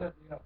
that, you know,